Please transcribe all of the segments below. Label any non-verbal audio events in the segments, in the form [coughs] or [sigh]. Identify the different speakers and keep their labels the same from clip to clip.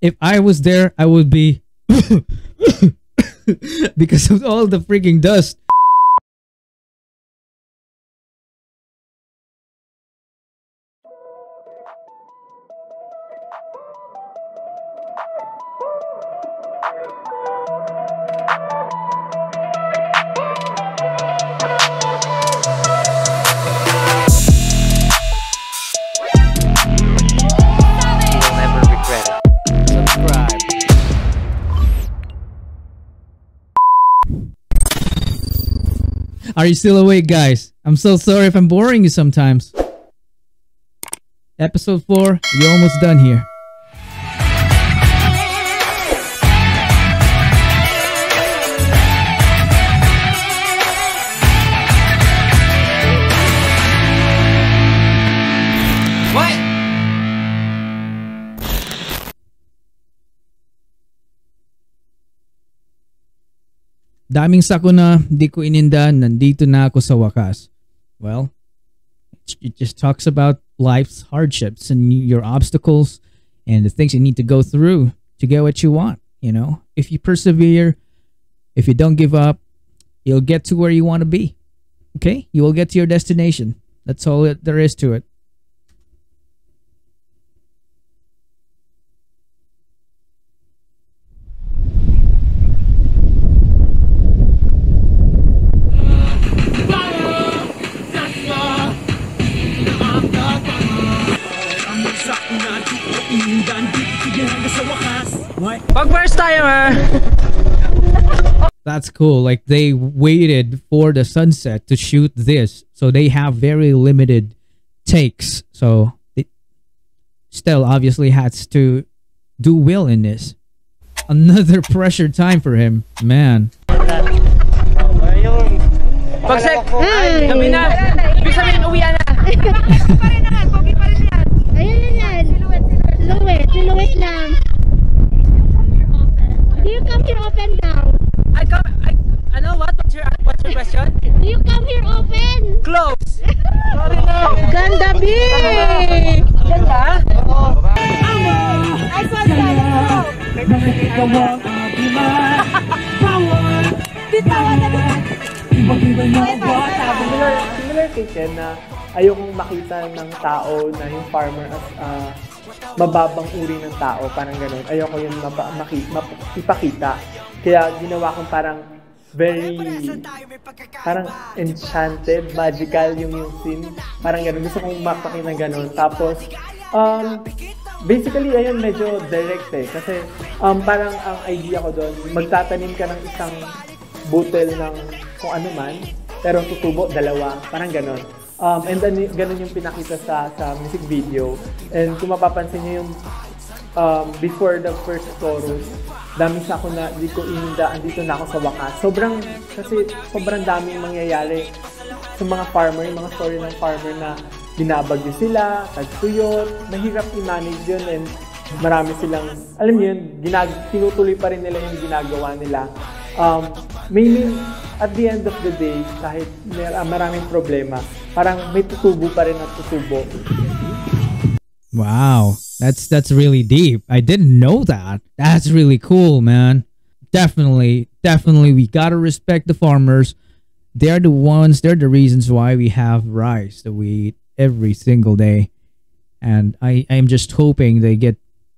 Speaker 1: If I was there, I would be [laughs] because of all the freaking dust. Are you still awake, guys? I'm so sorry if I'm boring you sometimes. Episode 4, you're almost done here. Daming sako na di ko ininda, nandito na ako sa wakas. Well, it just talks about life's hardships and your obstacles and the things you need to go through to get what you want, you know? If you persevere, if you don't give up, you'll get to where you want to be. Okay? You will get to your destination. That's all there is to it.
Speaker 2: Pag first timer!
Speaker 1: That's cool. Like they waited for the sunset to shoot this, so they have very limited takes. So it still obviously has to do well in this. Another [laughs] pressure time for him, man.
Speaker 2: Pag sec, gabi na. Ibig sabihin, uwian na.
Speaker 3: Pa rin naman, pogi pa rin yan.
Speaker 4: Ayun na yan. Silhouette. Silhouette lang. Do you come here open down?
Speaker 2: I come, I, ano, what? What's your, what's your question?
Speaker 4: Do you come here open?
Speaker 2: Close. Sorry na.
Speaker 4: Ganda, B!
Speaker 2: Ganda?
Speaker 3: Ay, sorry, sorry. Bitawan na naman.
Speaker 5: similar, similar kay Ken na ayokong makita ng tao na yung farmer as ah, mababang uri ng tao, parang ganun. Ayoko yung mapa, maki, map- ipakita. Kaya ginawa kong parang very parang enchanted, magical yung yung scene. Parang ganun. Gusto kong mapakita ng ganun. Tapos, um, basically, ayun, medyo direct eh. Kasi, um, parang ang idea ko doon, magtatanim ka ng isang butel ng kung ano man, pero tutubo dalawa, parang ganon. Um, and then, ganun yung pinakita sa sa music video. And kung mapapansin niyo yung um, before the first chorus, dami sa ako na di ko ininda, andito na ako sa wakas. Sobrang, kasi sobrang daming mangyayari sa mga farmer, yung mga story ng farmer na binabagyo sila, tagtuyot, mahirap i-manage yun and marami silang, alam niyo yun, ginag tinutuloy pa rin nila yung ginagawa nila. Um, meaning, at the end of the day, kahit mer- ah, maraming problema, parang may tutubo pa rin at tutubo.
Speaker 1: Wow, that's that's really deep. I didn't know that. That's really cool, man. Definitely, definitely, we gotta respect the farmers. They're the ones. They're the reasons why we have rice that we eat every single day, and I I am just hoping they get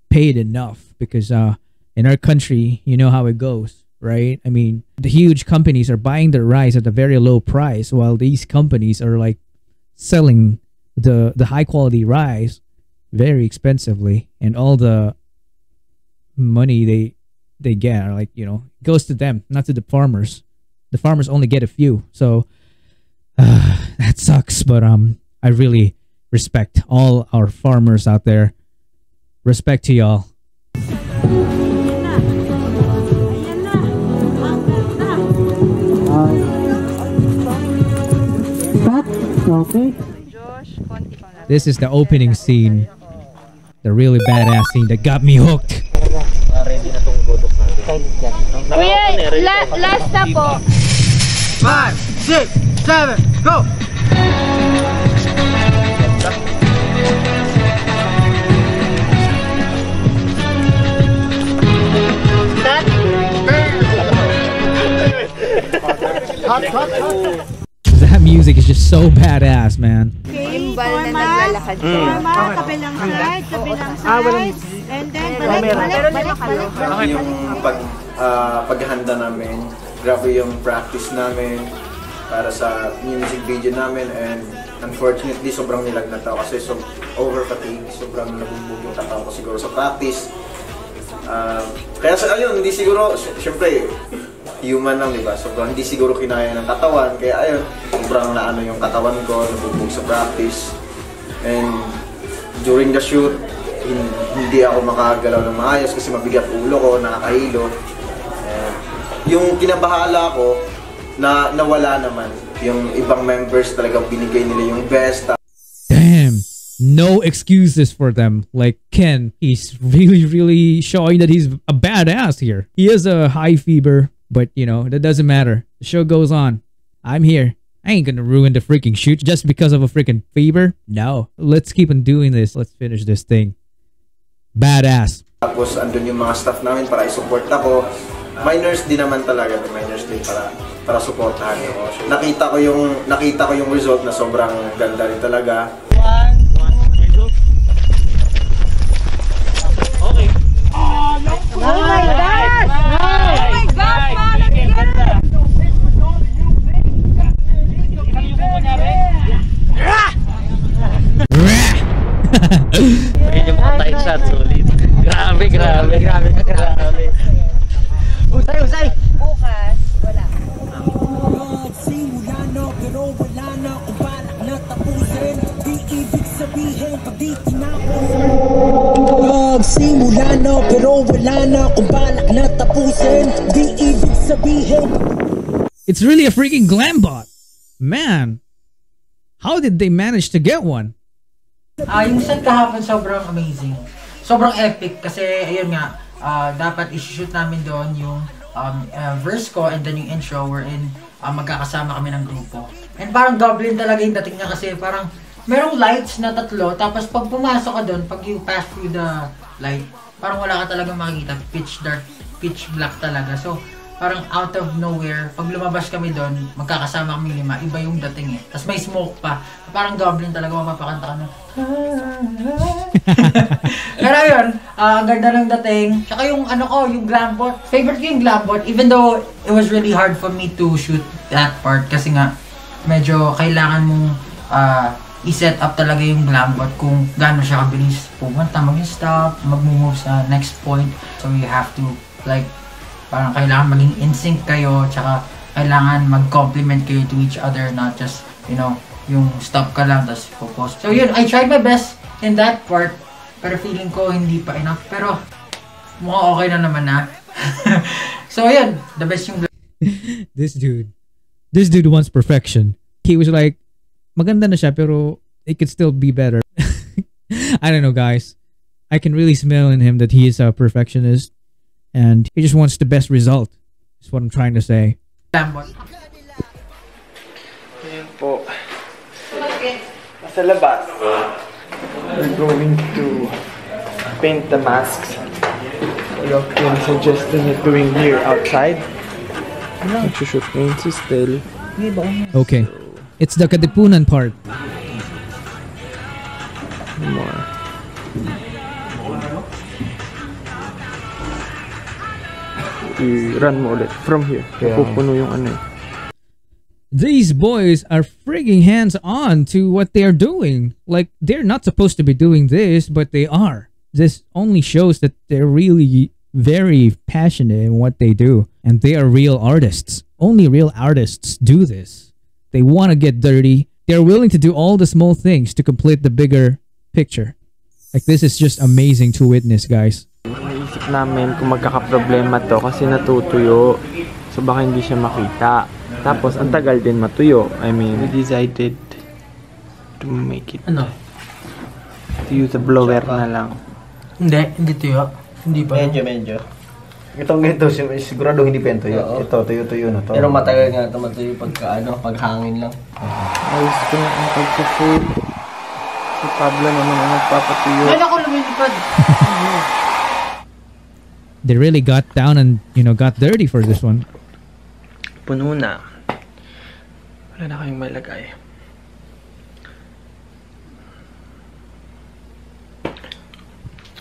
Speaker 1: paid enough because uh in our country you know how it goes, right? I mean the huge companies are buying their rice at a very low price, while these companies are like selling the the high quality rice very expensively and all the money they they get are like you know goes to them not to the farmers. The farmers only get a few. So uh, [sighs] that sucks but um i really respect all our farmers out there. Respect to y'all this is the opening scene the really badass scene that got me hooked
Speaker 4: Kuya, la- last na po.
Speaker 2: Five, six, seven, go!
Speaker 1: That music is just so badass, man.
Speaker 3: Gimbal na naglalakad.
Speaker 4: Tama, kabilang side, kabilang side. And then, balik, balik, balik, balik.
Speaker 6: Yung pag, ah, paghahanda namin, grabe yung practice namin para sa music video namin and unfortunately sobrang nilagnat ako kasi so, over fatigue, sobrang nabugbog yung katawan ko siguro sa practice. Ah, kaya sa ayun, hindi siguro, sy- syempre, human lang, di ba? Sobrang hindi siguro kinaya ng katawan. Kaya ayun, sobrang naano yung katawan ko, nabugbog sa practice. And during the shoot, hin- hindi ako makagalaw ng maayos kasi mabigat ulo ko, nakakahilo. And yung kinabahala ko, na nawala naman. Yung ibang members talaga binigay nila yung best.
Speaker 1: Damn. No excuses for them. Like Ken, he's really, really showing that he's a badass here. He has a high fever, but you know, that doesn't matter. The show goes on. I'm here. I ain't gonna ruin the freaking shoot just because of a freaking fever. No. Let's keep on doing this. Let's finish this thing. Badass.
Speaker 6: Tapos andun yung mga staff namin para i-support ako. Minors din naman talaga, may minors din para para suportahan ako. So, nakita ko yung nakita ko yung result na sobrang ganda rin talaga.
Speaker 3: Oh my God!
Speaker 2: Mga tight shot, solid. Grabe, grabe, grabe, grabe. Usay, usay!
Speaker 3: Bukas, wala.
Speaker 7: Wala na kung balak na tapusin Di ibig sabihin pag di tinapos Nagsimula na pero wala na kung balak na tapusin Di ibig sabihin
Speaker 1: It's really a freaking glam bot. Man. How did they manage to get one?
Speaker 8: Ah, yung set kahapon sobrang amazing. Sobrang epic kasi ayun nga, ah, dapat i-shoot namin doon yung um, ah, verse ko and then yung intro wherein ah, magkakasama kami ng grupo. And parang goblin talaga yung dating niya kasi parang merong lights na tatlo tapos pag pumasok ka doon, pag you pass through the light, parang wala ka talagang makikita. Pitch dark, pitch black talaga. So, parang out of nowhere, pag lumabas kami doon, magkakasama kami lima, iba yung dating eh. Tapos may smoke pa. Parang goblin talaga mapapakanta ka na. [laughs] Pero yun, ah, ang ganda ng dating. Tsaka yung ano ko, yung glam bot. Favorite ko yung glam bot, even though it was really hard for me to shoot that part kasi nga, medyo kailangan mong ah, i-set up talaga yung glam bot kung gaano siya kabilis pumunta, mag-stop, mag-move sa next point. So you have to like parang kailangan maging in sync kayo tsaka kailangan mag-complement kayo to each other not just you know yung stop ka lang tapos focus so yun I tried my best in that part pero feeling ko hindi pa enough pero mukhang okay na naman na [laughs] so yun the best yung [laughs]
Speaker 1: this dude. This dude wants perfection. He was like, maganda na siya pero it could still be better. [laughs] I don't know, guys. I can really smell in him that he is a perfectionist and he just wants the best result. Is what I'm trying to say.
Speaker 8: lambot
Speaker 5: Ayan po. Sa labas, we're going to paint the masks. Yung Kim suggesting it doing here outside. Nagsushoot ngayon si Stel.
Speaker 1: Okay. It's the Katipunan part.
Speaker 5: I-run mo ulit from here. Pupuno yung ano eh.
Speaker 1: These boys are frigging hands on to what they're doing. Like, they're not supposed to be doing this, but they are. This only shows that they're really very passionate in what they do. And they are real artists. Only real artists do this. They want to get dirty. They're willing to do all the small things to complete the bigger picture. Like, this is just amazing to witness, guys.
Speaker 5: Namin kung magkakaproblema to kasi natutuyo. So baka hindi siya makita. Tapos ang tagal din matuyo. I mean, we decided to make it
Speaker 8: ano
Speaker 5: to use a blower na lang.
Speaker 8: hindi hindi tuyo hindi pa
Speaker 6: medyo. Itong ganito, sig- sigurado hindi pa yan tuyo.
Speaker 2: Oo.
Speaker 6: Ito, tuyo-tuyo na to.
Speaker 2: Pero matagal nga ito matuyo pagka ano, paghangin lang.
Speaker 5: Ayos ko na ang pagka-food. Si Pablo naman ang nagpapatuyo.
Speaker 8: Ano ko lumilipad?
Speaker 1: They really got down and you know got dirty for this one.
Speaker 5: Puno na. Wala na kayong malagay.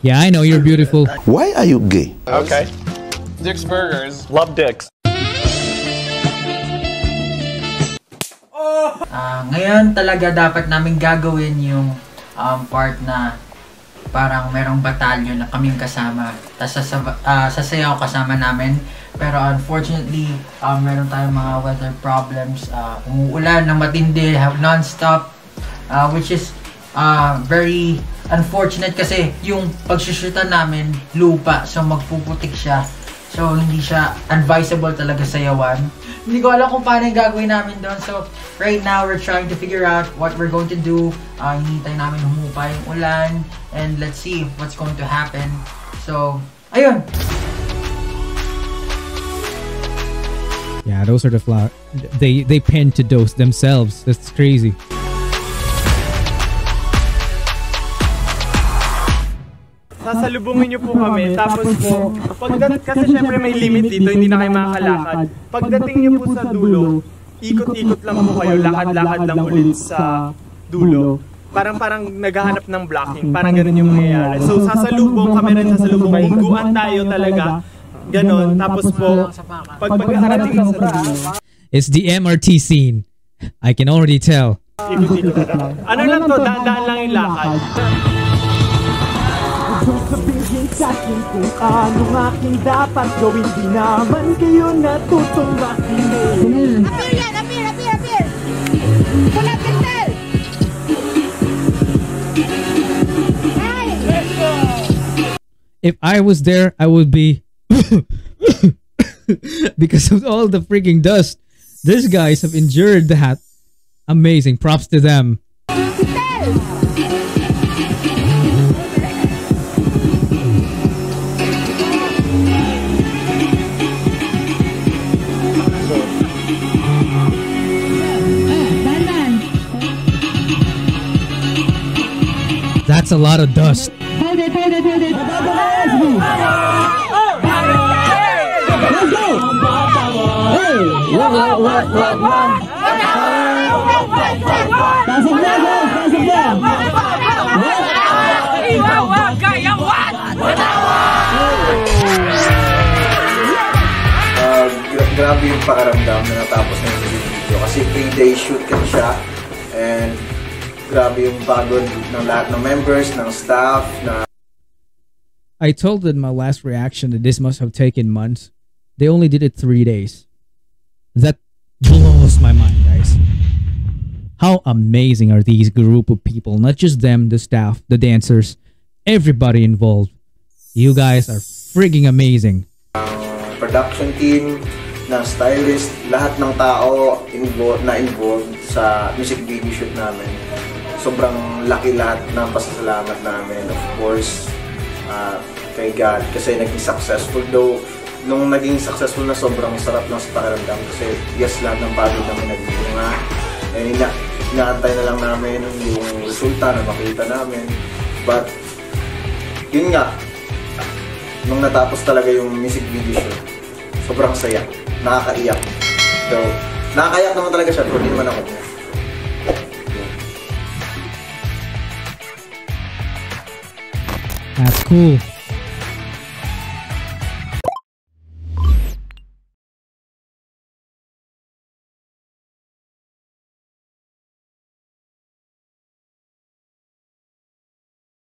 Speaker 1: Yeah, I know you're beautiful.
Speaker 9: Why are you gay?
Speaker 10: Okay. Dick's Burgers. Love Dick's.
Speaker 8: Ah, ngayon talaga dapat namin gagawin yung um, part na parang merong batalyon na kaming kasama. Tapos sasab- ah, sasayaw kasama namin. Pero unfortunately, um, meron tayong mga weather problems. Ah, umuulan ng matindi, non-stop. ah, which is ah, very unfortunate kasi yung pagsushutan namin lupa. So magpuputik siya. So hindi siya advisable talaga sayawan. Hindi ko alam kung paano yung gagawin namin doon. So right now we're trying to figure out what we're going to do. Uh, hinihintay namin humupa yung ulan. And let's see what's going to happen. So, ayun.
Speaker 1: Yeah, those are the flower. They they pinned to those themselves. That's crazy.
Speaker 5: Sasalubungin niyo po kami. Tapos po, pagdat kasi syempre may limit dito, hindi na kayo makakalakad. Pagdating niyo po sa dulo, ikot-ikot lang po kayo, lakad-lakad lang ulit sa dulo. Parang parang naghahanap ng blocking, parang ganun yung mangyayari. So sasalubong kami rin sasalubong, hingguan tayo talaga. Ganon. Tapos po, pag pagkarating sa dulo,
Speaker 1: It's the MRT scene. I can already tell.
Speaker 5: Ano lang to, daan-daan lang yung lakad.
Speaker 7: Sabihin sa'kin kung anong aking dapat gawin Di naman kayo natutong makinig
Speaker 3: Appear yan! Appear! Appear! Appear! Pull up
Speaker 1: If I was there, I would be [coughs] because of all the freaking dust. These guys have endured that. Amazing. Props to them. That's a lot of dust.
Speaker 6: Grabe yung pakaramdam na natapos na yung video. Kasi 3 day shoot kami siya. And grabe yung pagod ng lahat ng members, ng staff, na
Speaker 1: I told in my last reaction that this must have taken months. They only did it three days. That blows my mind, guys. How amazing are these group of people? Not just them, the staff, the dancers, everybody involved. You guys are frigging amazing.
Speaker 6: production team, ng stylist, lahat ng tao involved, na involved sa music video shoot namin. Sobrang laki lahat ng pasasalamat namin. Of course, ah, kay God kasi naging successful. Though, nung naging successful na sobrang sarap ng sa pakiramdam kasi yes, lahat ng pagod namin nagbunga. And ina inaantay na lang namin yung resulta na makita namin. But, yun nga, nung natapos talaga yung music video shoot, sobrang saya. Nakakaiyak. So, nakakaiyak naman talaga siya, pero hindi naman ako.
Speaker 1: Cool.